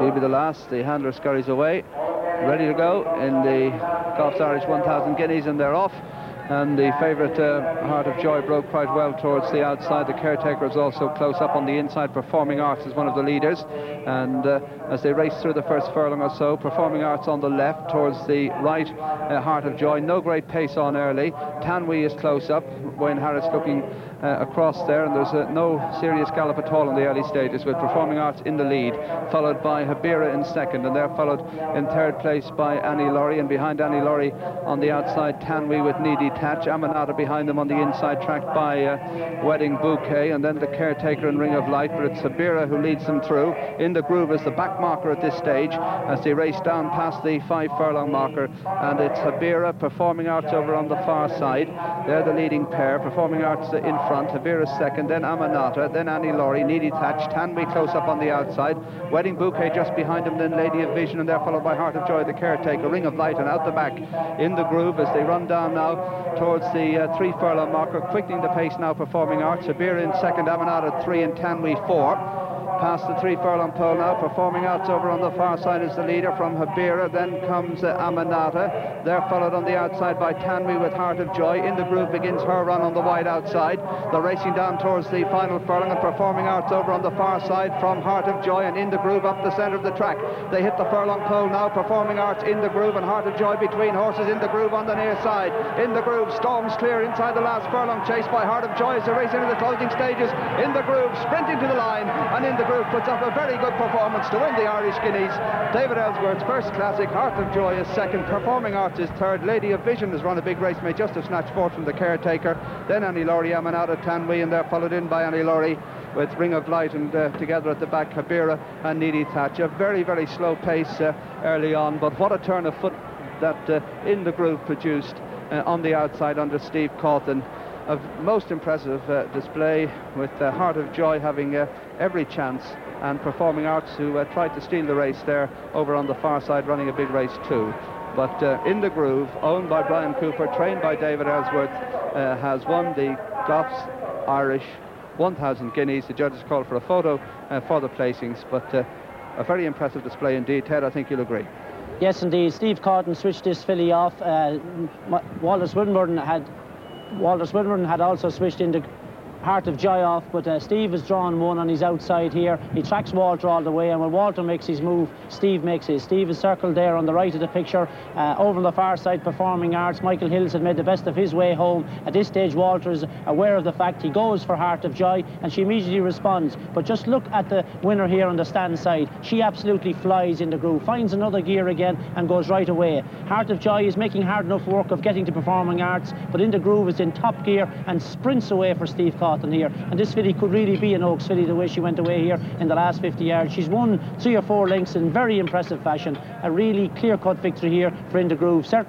She'll be the last. The handler scurries away, ready to go in the Goffs Irish 1,000 guineas, and they're off and the favourite uh, Heart of Joy broke quite well towards the outside. The caretaker is also close up on the inside. Performing Arts is one of the leaders, and uh, as they race through the first furlong or so, Performing Arts on the left towards the right, uh, Heart of Joy. No great pace on early. Tanwy is close up. Wayne Harris looking uh, across there, and there's uh, no serious gallop at all in the early stages, with Performing Arts in the lead, followed by Habira in second, and they're followed in third place by Annie Laurie, and behind Annie Laurie on the outside, Tanwy with Needy Thatch, Amanata behind them on the inside, tracked by uh, Wedding Bouquet, and then the caretaker and Ring of Light, but it's Habira who leads them through. In the groove is the back marker at this stage, as they race down past the five furlong marker, and it's Habira, Performing Arts over on the far side. They're the leading pair, Performing Arts in front, Habira second, then Amanata, then Annie Laurie, Needy Thatch, Tanwy close up on the outside, Wedding Bouquet just behind him, then Lady of Vision, and they're followed by Heart of Joy, the caretaker, Ring of Light, and out the back. In the groove as they run down now towards the uh, three furlong marker, quickening the pace now, Performing Arts, Habira in second, Amanata three, and Tanwy four past the three furlong pole now. Performing Arts over on the far side is the leader from Habira. Then comes uh, Amanata. They're followed on the outside by Tanwy with Heart of Joy. In the groove begins her run on the wide outside. They're racing down towards the final furlong and Performing Arts over on the far side from Heart of Joy and in the groove up the centre of the track. They hit the furlong pole now. Performing Arts in the groove and Heart of Joy between horses in the groove on the near side. In the groove, Storms clear inside the last furlong chased by Heart of Joy as they race into the closing stages. In the groove, sprinting to the line and in the groove puts up a very good performance to win the Irish Guineas. David Elsworth's first classic, Heart of Joy is second, Performing Arts is third, Lady of Vision has run a big race, may just have snatched fourth from the caretaker, then Annie Laurie, Amanata Tanwy, and they're followed in by Annie Laurie with Ring of Light and uh, together at the back Habira and Needy Thatch. A very, very slow pace uh, early on, but what a turn of foot that uh, in the groove produced uh, on the outside under Steve Cauthen a most impressive uh, display with uh, Heart of Joy having uh, every chance and Performing Arts who uh, tried to steal the race there over on the far side running a big race too. But uh, in the groove, owned by Brian Cooper, trained by David Elsworth, uh, has won the Goffs Irish 1,000 guineas. The judges called for a photo for the placings, but a very impressive display indeed. Ted, I think you'll agree. Yes, indeed. Steve Cauthen switched this filly off. Wallace Swinburn had Walter Swinburn had also switched into Heart of Joy off, but uh, Steve has drawn one on his outside here. He tracks Walter all the way, and when Walter makes his move, Steve makes his. Steve is circled there on the right of the picture. Uh, over on the far side, Performing Arts, Michael Hills had made the best of his way home. At this stage, Walter is aware of the fact he goes for Heart of Joy, and she immediately responds. But just look at the winner here on the stand side. She absolutely flies in the groove, finds another gear again, and goes right away. Heart of Joy is making hard enough work of getting to Performing Arts, but in the groove is in top gear and sprints away for Steve Here. And this filly could really be an Oaks filly the way she went away here in the last 50 yards. She's won three or four lengths in very impressive fashion. A really clear-cut victory here for In the Groove. Certainly